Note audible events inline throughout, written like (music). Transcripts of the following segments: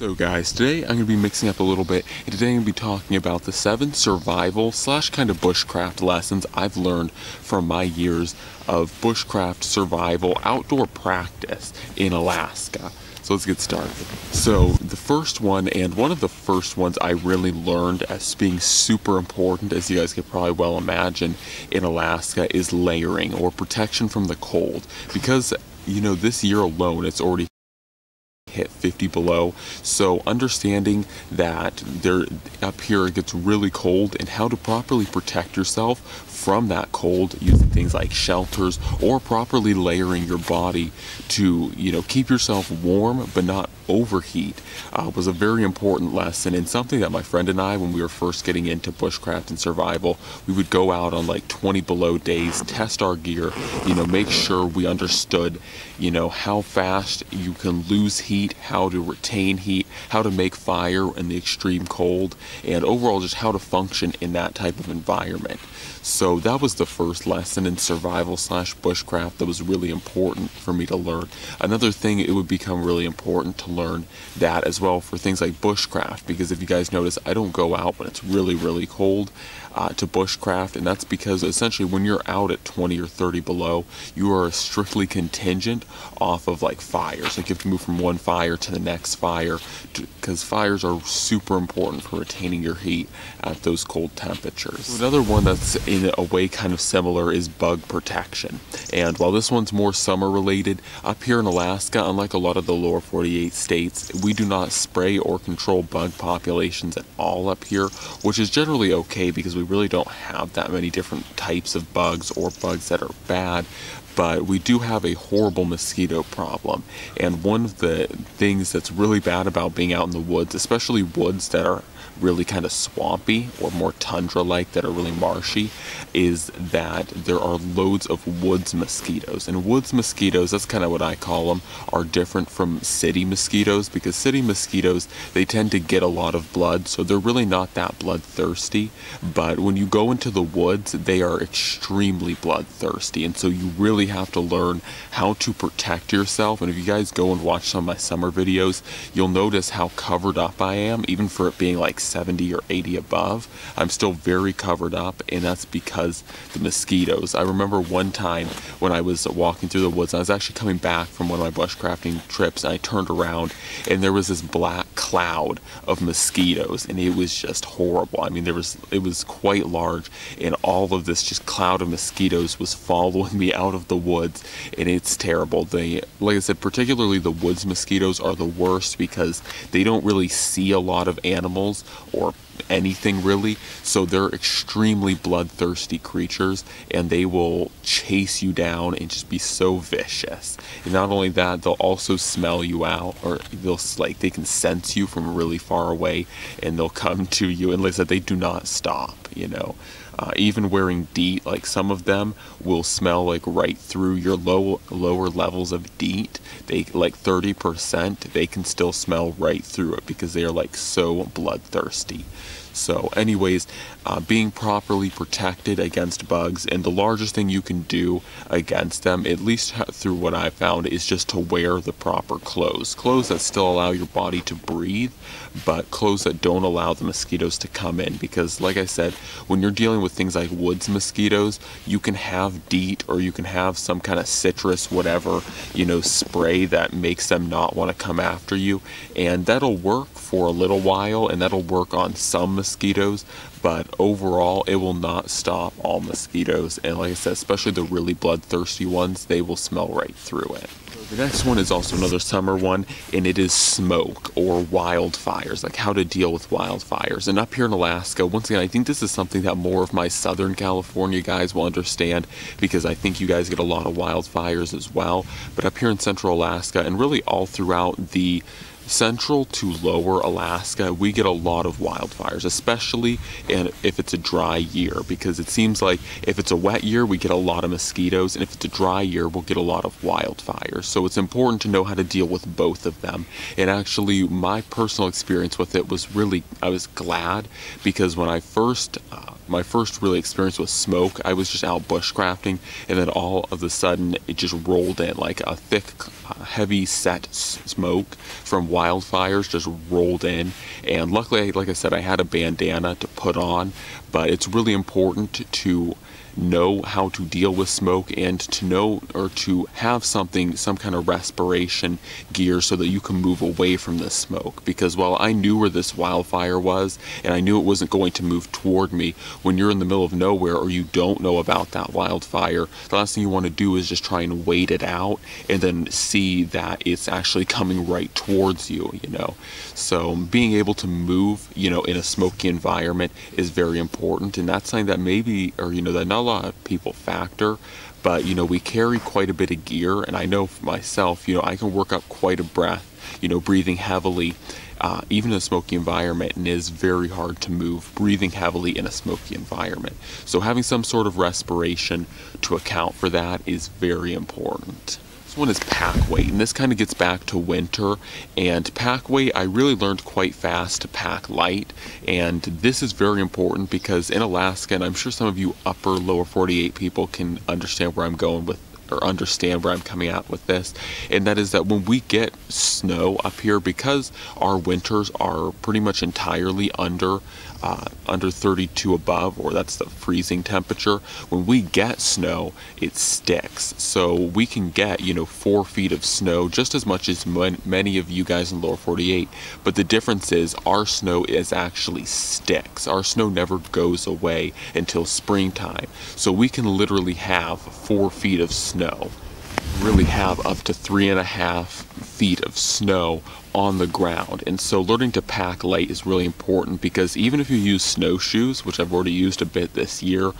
So guys, today I'm going to be mixing up a little bit, and today I'm going to be talking about the seven survival slash kind of bushcraft lessons I've learned from my years of bushcraft survival outdoor practice in Alaska. So let's get started. So the first one, and one of the first ones I really learned as being super important, as you guys can probably well imagine, in Alaska is layering or protection from the cold. Because, you know, this year alone, it's already hit 50 below. So understanding that there up here it gets really cold and how to properly protect yourself from that cold using things like shelters or properly layering your body to you know keep yourself warm but not overheat uh, was a very important lesson and something that my friend and I when we were first getting into bushcraft and survival we would go out on like 20 below days test our gear you know make sure we understood you know how fast you can lose heat how to retain heat how to make fire in the extreme cold and overall just how to function in that type of environment. So that was the first lesson in survival slash bushcraft that was really important for me to learn. Another thing, it would become really important to learn that as well for things like bushcraft, because if you guys notice, I don't go out when it's really, really cold uh, to bushcraft, and that's because essentially when you're out at 20 or 30 below, you are strictly contingent off of like fires. Like you have to move from one fire to the next fire, because fires are super important for retaining your heat at those cold temperatures. Another one that's in a way kind of similar is bug protection. And while this one's more summer related, up here in Alaska, unlike a lot of the lower 48 states, we do not spray or control bug populations at all up here, which is generally okay because we really don't have that many different types of bugs or bugs that are bad but we do have a horrible mosquito problem. And one of the things that's really bad about being out in the woods, especially woods that are really kind of swampy or more tundra like that are really marshy is that there are loads of woods mosquitoes. And woods mosquitoes, that's kind of what I call them, are different from city mosquitoes because city mosquitoes, they tend to get a lot of blood, so they're really not that bloodthirsty. But when you go into the woods, they are extremely bloodthirsty. And so you really have to learn how to protect yourself. And if you guys go and watch some of my summer videos, you'll notice how covered up I am, even for it being like 70 or 80 above, I'm still very covered up, and that's because the mosquitoes. I remember one time when I was walking through the woods, I was actually coming back from one of my bushcrafting trips, and I turned around, and there was this black cloud of mosquitoes, and it was just horrible. I mean, there was it was quite large, and all of this just cloud of mosquitoes was following me out of the woods, and it's terrible. They, like I said, particularly the woods mosquitoes are the worst because they don't really see a lot of animals or anything really. So they're extremely bloodthirsty creatures and they will chase you down and just be so vicious. And not only that, they'll also smell you out or they'll like they can sense you from really far away and they'll come (laughs) to you and like I said, they do not stop, you know. Uh, even wearing DEET, like some of them will smell like right through your low lower levels of DEET. They like 30%, they can still smell right through it because they are like so bloodthirsty. So, anyways, uh, being properly protected against bugs, and the largest thing you can do against them, at least through what I found, is just to wear the proper clothes. Clothes that still allow your body to breathe, but clothes that don't allow the mosquitoes to come in. Because, like I said, when you're dealing with things like woods mosquitoes, you can have DEET or you can have some kind of citrus, whatever, you know, spray that makes them not want to come after you, and that'll work for a little while, and that'll work on some mosquitoes, but overall it will not stop all mosquitoes. And like I said, especially the really bloodthirsty ones, they will smell right through it. The next one is also another summer one, and it is smoke or wildfires, like how to deal with wildfires. And up here in Alaska, once again, I think this is something that more of my Southern California guys will understand because I think you guys get a lot of wildfires as well. But up here in Central Alaska, and really all throughout the central to lower Alaska, we get a lot of wildfires, especially if it's a dry year, because it seems like if it's a wet year, we get a lot of mosquitoes, and if it's a dry year, we'll get a lot of wildfires. So it's important to know how to deal with both of them. And actually, my personal experience with it was really, I was glad because when I first, uh, my first really experience with smoke, I was just out bushcrafting, and then all of a sudden, it just rolled in like a thick, uh, heavy set smoke from wildfires just rolled in. And luckily, like I said, I had a bandana to put on, but it's really important to know how to deal with smoke and to know or to have something, some kind of respiration gear so that you can move away from the smoke. Because while I knew where this wildfire was and I knew it wasn't going to move toward me, when you're in the middle of nowhere or you don't know about that wildfire, the last thing you want to do is just try and wait it out and then see that it's actually coming right towards you, you know. So being able to move, you know, in a smoky environment is very important and that's something that maybe or you know that not a lot of people factor, but you know, we carry quite a bit of gear, and I know for myself, you know, I can work up quite a breath, you know, breathing heavily. Uh, even in a smoky environment, and is very hard to move breathing heavily in a smoky environment. So, having some sort of respiration to account for that is very important. This one is pack weight, and this kind of gets back to winter. And pack weight, I really learned quite fast to pack light, and this is very important because in Alaska, and I'm sure some of you upper, lower 48 people can understand where I'm going with or understand where I'm coming at with this, and that is that when we get snow up here, because our winters are pretty much entirely under uh, under 32 above, or that's the freezing temperature, when we get snow, it sticks. So we can get, you know, four feet of snow just as much as many of you guys in lower 48. But the difference is our snow is actually sticks. Our snow never goes away until springtime. So we can literally have four feet of snow really have up to three and a half feet of snow on the ground. And so learning to pack light is really important because even if you use snowshoes, which I've already used a bit this year,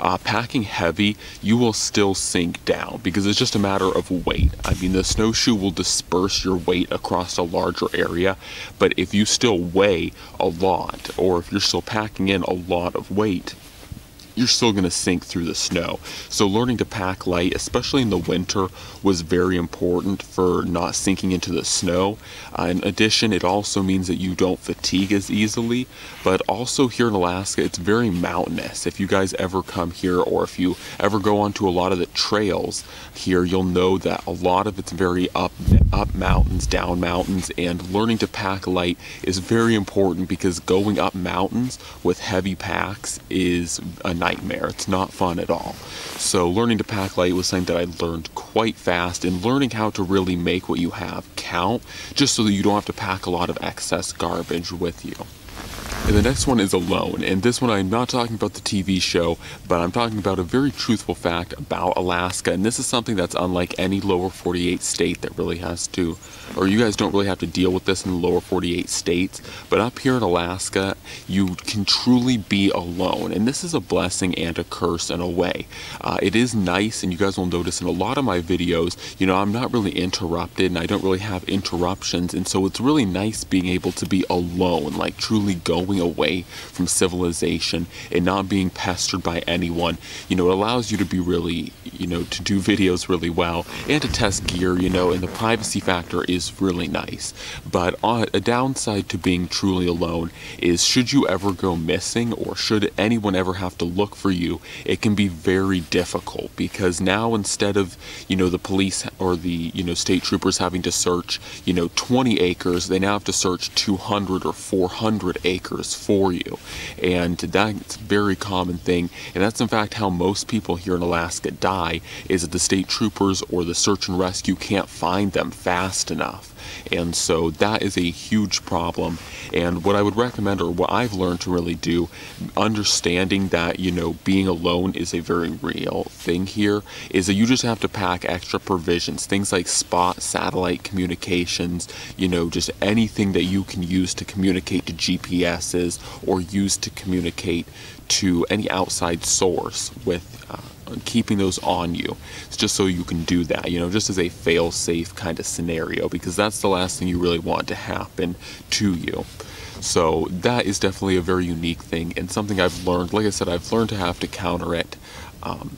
uh, packing heavy, you will still sink down because it's just a matter of weight. I mean, the snowshoe will disperse your weight across a larger area, but if you still weigh a lot or if you're still packing in a lot of weight, you're still going to sink through the snow. So learning to pack light, especially in the winter, was very important for not sinking into the snow. Uh, in addition, it also means that you don't fatigue as easily, but also here in Alaska, it's very mountainous. If you guys ever come here or if you ever go onto a lot of the trails here, you'll know that a lot of it's very up, up mountains, down mountains, and learning to pack light is very important because going up mountains with heavy packs is a nice nightmare. It's not fun at all. So learning to pack light was something that I learned quite fast and learning how to really make what you have count just so that you don't have to pack a lot of excess garbage with you. And the next one is Alone, and this one I'm not talking about the TV show, but I'm talking about a very truthful fact about Alaska, and this is something that's unlike any lower 48 state that really has to, or you guys don't really have to deal with this in the lower 48 states, but up here in Alaska, you can truly be alone, and this is a blessing and a curse in a way. Uh, it is nice, and you guys will notice in a lot of my videos, you know, I'm not really interrupted, and I don't really have interruptions, and so it's really nice being able to be alone, like truly going away from civilization and not being pestered by anyone. You know, it allows you to be really, you know, to do videos really well and to test gear, you know, and the privacy factor is really nice. But a downside to being truly alone is should you ever go missing or should anyone ever have to look for you, it can be very difficult because now instead of, you know, the police or the, you know, state troopers having to search, you know, 20 acres, they now have to search 200 or 400 acres for you. And that's a very common thing. And that's in fact how most people here in Alaska die is that the state troopers or the search and rescue can't find them fast enough. And so that is a huge problem. And what I would recommend, or what I've learned to really do, understanding that, you know, being alone is a very real thing here, is that you just have to pack extra provisions, things like spot satellite communications, you know, just anything that you can use to communicate to Or use to communicate to any outside source with. Uh, keeping those on you it's just so you can do that you know just as a fail safe kind of scenario because that's the last thing you really want to happen to you so that is definitely a very unique thing and something I've learned like I said I've learned to have to counter it um,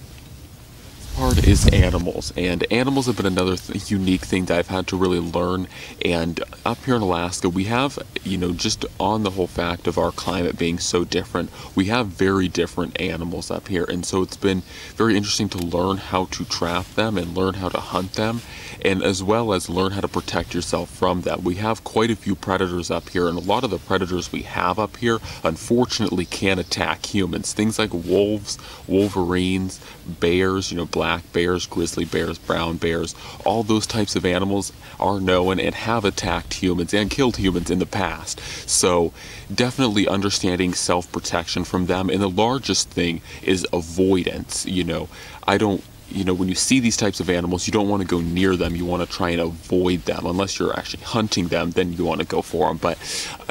part is animals, and animals have been another th- unique thing that I've had to really learn. And up here in Alaska, we have, you know, just on the whole fact of our climate being so different, we have very different animals up here, and so it's been very interesting to learn how to trap them and learn how to hunt them, and as well as learn how to protect yourself from them. We have quite a few predators up here, and a lot of the predators we have up here, unfortunately, can attack humans. Things like wolves, wolverines, bears, you know, black bears, grizzly bears, brown bears, all those types of animals are known and have attacked humans and killed humans in the past. So, definitely understanding self protection from them. And the largest thing is avoidance. You know, I don't you know, when you see these types of animals, you don't want to go near them. You want to try and avoid them. Unless you're actually hunting them, then you want to go for them. But,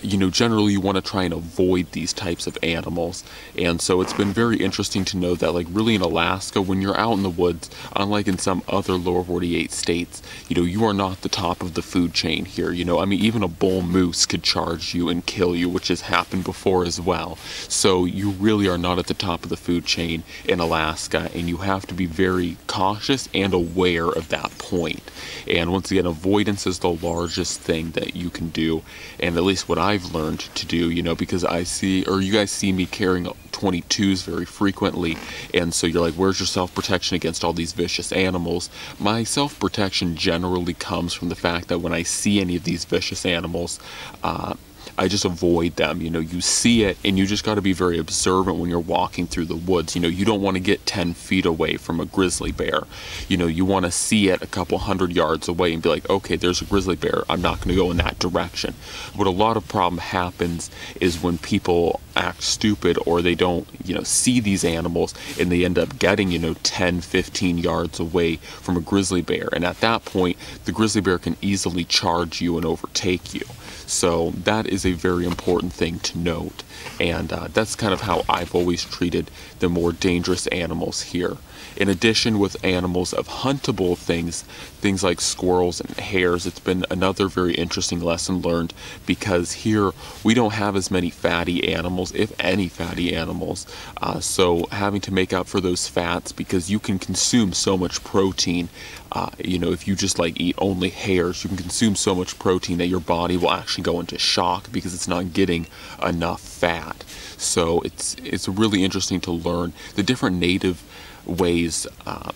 you know, generally you want to try and avoid these types of animals. And so it's been very interesting to know that, like, really in Alaska, when you're out in the woods, unlike in some other lower 48 states, you know, you are not the top of the food chain here. You know, I mean, even a bull moose could charge you and kill you, which has happened before as well. So you really are not at the top of the food chain in Alaska, and you have to be very cautious and aware of that point. And once again, avoidance is the largest thing that you can do, and at least what I've learned to do, you know, because I see, or you guys see me carrying 22s very frequently, and so you're like, where's your self protection against all these vicious animals? My self protection generally comes from the fact that when I see any of these vicious animals, uh, I just avoid them. You know, you see it and you just got to be very observant when you're walking through the woods. You know, you don't want to get 10 feet away from a grizzly bear. You know, you want to see it a couple hundred yards away and be like, okay, there's a grizzly bear. I'm not going to go in that direction. What a lot of problem happens is when people act stupid or they don't, you know, see these animals and they end up getting, you know, 10, 15 yards away from a grizzly bear. And at that point, the grizzly bear can easily charge you and overtake you. So that is a very important thing to note. And uh, that's kind of how I've always treated the more dangerous animals here. In addition, with animals of huntable things, things like squirrels and hares, it's been another very interesting lesson learned because here we don't have as many fatty animals, if any fatty animals. Uh, so having to make up for those fats because you can consume so much protein. Uh, you know, if you just like eat only hares, you can consume so much protein that your body will actually go into shock because it's not getting enough fat. So it's it's really interesting to learn the different native ways uh,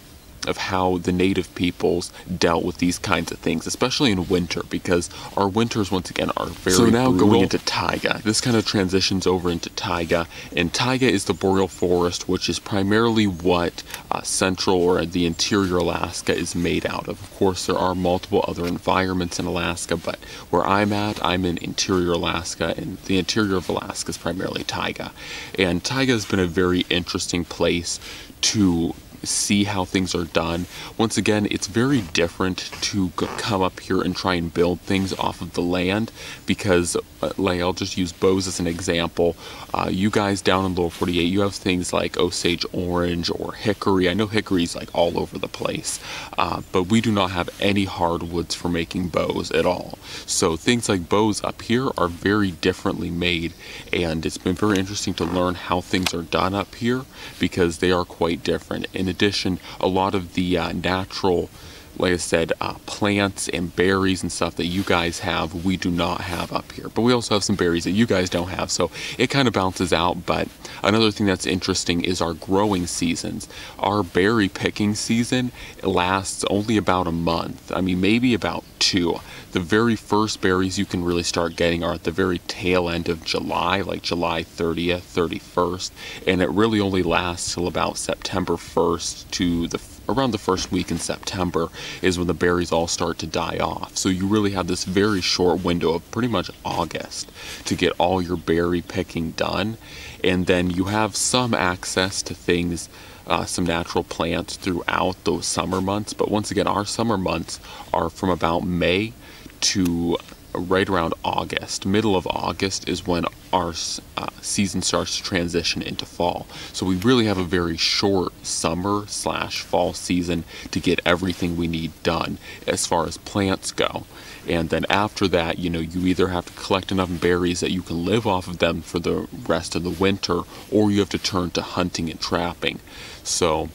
of how the native peoples dealt with these kinds of things, especially in winter, because our winters, once again, are very So now brutal. going into taiga. This kind of transitions over into taiga, and taiga is the boreal forest, which is primarily what uh, central or the interior Alaska is made out of. Of course, there are multiple other environments in Alaska, but where I'm at, I'm in interior Alaska, and the interior of Alaska is primarily taiga. And taiga has been a very interesting place to see how things are done. Once again, it's very different to come up here and try and build things off of the land because, uh, like, I'll just use bows as an example. Uh, you guys down in Lower 48, you have things like Osage orange or hickory. I know hickory's like all over the place, uh, but we do not have any hardwoods for making bows at all. So things like bows up here are very differently made, and it's been very interesting to learn how things are done up here because they are quite different. Addition, a lot of the uh, natural like I said, uh, plants and berries and stuff that you guys have, we do not have up here. But we also have some berries that you guys don't have, so it kind of balances out. But another thing that's interesting is our growing seasons. Our berry picking season lasts only about a month. I mean, maybe about two. The very first berries you can really start getting are at the very tail end of July, like July 30th, 31st, and it really only lasts till about September 1st to the around the first week in September is when the berries all start to die off. So you really have this very short window of pretty much August to get all your berry picking done. And then you have some access to things, uh, some natural plants throughout those summer months. But once again, our summer months are from about May to right around August. Middle of August is when our uh, season starts to transition into fall. So we really have a very short summer slash fall season to get everything we need done as far as plants go. And then after that, you know, you either have to collect enough berries that you can live off of them for the rest of the winter, or you have to turn to hunting and trapping. So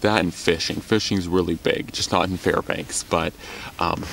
that and fishing. Fishing's really big, just not in Fairbanks, but um,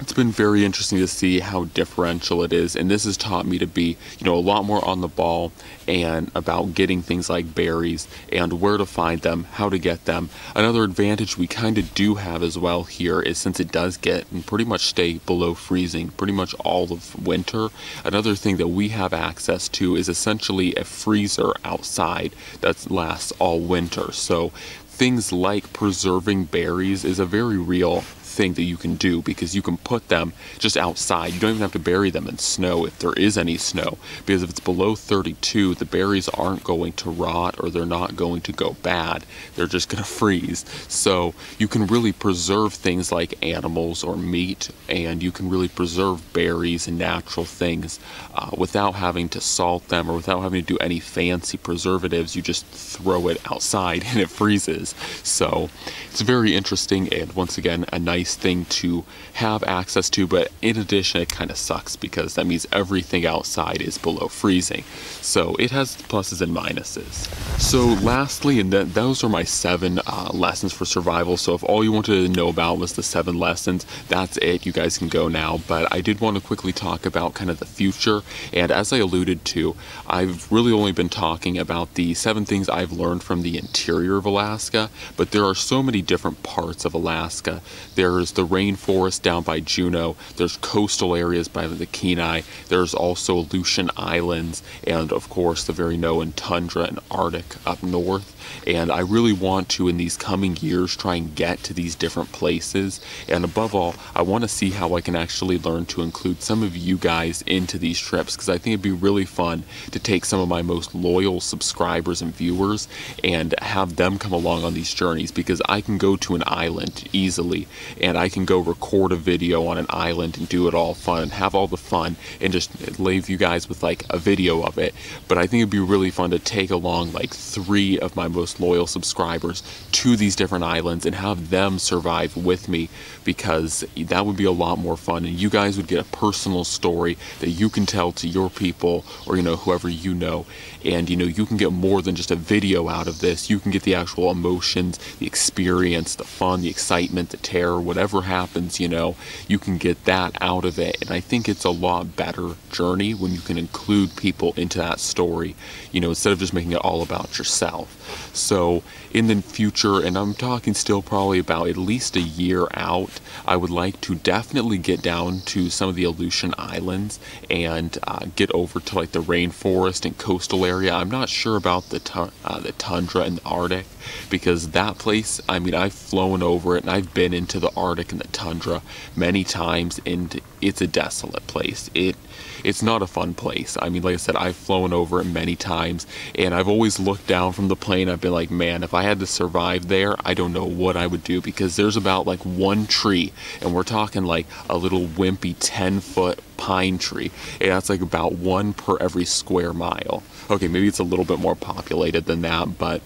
it's been very interesting to see how differential it is and this has taught me to be you know a lot more on the ball and about getting things like berries and where to find them how to get them. Another advantage we kind of do have as well here is since it does get and pretty much stay below freezing pretty much all of winter another thing that we have access to is essentially a freezer outside that lasts all winter. So things like preserving berries is a very real thing that you can do because you can put them just outside. You don't even have to bury them in snow if there is any snow because if it's below 32, the berries aren't going to rot or they're not going to go bad. They're just going (laughs) to freeze. So you can really preserve things like animals or meat and you can really preserve berries and natural things uh, without having to salt them or without having to do any fancy preservatives. You just throw it outside (laughs) and it freezes. So it's very interesting and once again a nice nice thing to have access to, but in addition, it kind of sucks because that means everything outside is below freezing. So it has pluses and minuses. So lastly, and th those are my seven uh, lessons for survival. So if all you wanted to know about was the seven lessons, that's it. You guys can go now. But I did want to quickly talk about kind of the future. And as I alluded to, I've really only been talking about the seven things I've learned from the interior of Alaska, but there are so many different parts of Alaska. There there's the rainforest down by Juneau. There's coastal areas by the Kenai. There's also Aleutian Islands, and of course the very known tundra and Arctic up north and I really want to in these coming years try and get to these different places. And above all I want to see how I can actually learn to include some of you guys into these trips because I think it'd be really fun to take some of my most loyal subscribers and viewers and have them come along on these journeys because I can go to an island easily and I can go record a video on an island and do it all fun and have all the fun and just leave you guys with like a video of it. But I think it'd be really fun to take along like three of my most loyal subscribers to these different islands and have them survive with me because that would be a lot more fun. And you guys would get a personal story that you can tell to your people or you know whoever you know. And you know you can get more than just a video out of this. You can get the actual emotions the experience the fun the excitement the terror whatever happens you know you can get that out of it. And i think it's a lot better journey when you can include people into that story you know instead of just making it all about yourself so in the future, and I'm talking still probably about at least a year out, I would like to definitely get down to some of the Aleutian Islands and uh, get over to like the rainforest and coastal area. I'm not sure about the, uh, the tundra and the Arctic because that place, I mean, I've flown over it and I've been into the Arctic and the tundra many times and it's a desolate place. It it's not a fun place. I mean, like I said, I've flown over it many times and I've always looked down from the plane. I've been like, man, if I had to survive there, I don't know what I would do because there's about like one tree and we're talking like a little wimpy 10 foot pine tree and that's like about one per every square mile. Okay, maybe it's a little bit more populated than that, but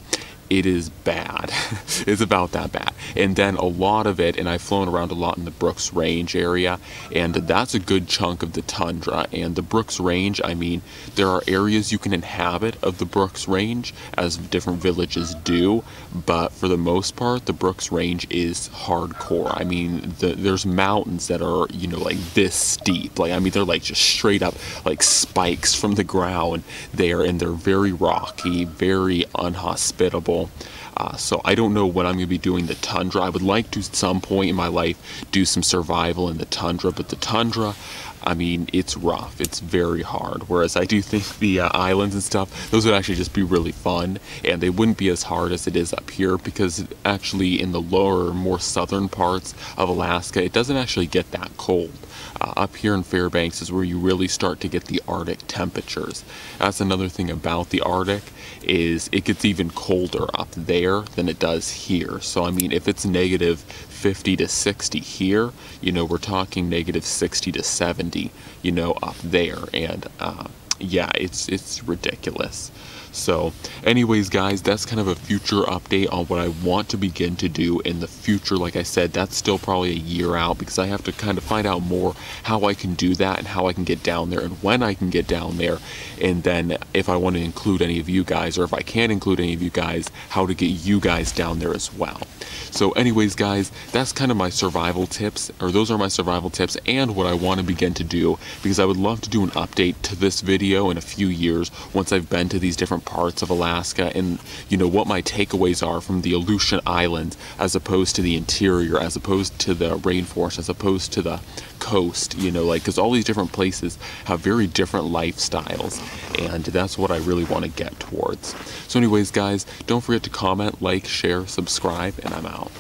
it is bad. (laughs) it's about that bad. And then a lot of it, and I've flown around a lot in the Brooks Range area, and that's a good chunk of the tundra. And the Brooks Range, I mean, there are areas you can inhabit of the Brooks Range, as different villages do, but for the most part, the Brooks Range is hardcore. I mean, the, there's mountains that are, you know, like this steep. Like, I mean, they're like just straight up like spikes from the ground there, and they're very rocky, very unhospitable uh, so I don't know what I'm going to be doing the tundra. I would like to, at some point in my life, do some survival in the tundra, but the tundra, I mean, it's rough. It's very hard. Whereas I do think the uh, islands and stuff, those would actually just be really fun, and they wouldn't be as hard as it is up here because actually in the lower, more southern parts of Alaska, it doesn't actually get that cold. Uh, up here in Fairbanks is where you really start to get the Arctic temperatures. That's another thing about the Arctic is it gets even colder up there than it does here. So I mean, if it's negative 50 to 60 here, you know, we're talking negative 60 to 70, you know, up there. And uh, yeah, it's it's ridiculous. So, anyways, guys, that's kind of a future update on what I want to begin to do in the future. Like I said, that's still probably a year out because I have to kind of find out more how I can do that and how I can get down there and when I can get down there. And then if I want to include any of you guys or if I can include any of you guys, how to get you guys down there as well. So anyways, guys, that's kind of my survival tips, or those are my survival tips and what I want to begin to do because I would love to do an update to this video in a few years once I've been to these different parts of Alaska and, you know, what my takeaways are from the Aleutian Islands as opposed to the interior, as opposed to the rainforest, as opposed to the coast, you know, like, because all these different places have very different lifestyles, and that's what I really want to get towards. So anyways, guys, don't forget to comment, like, share, subscribe, and I'm out.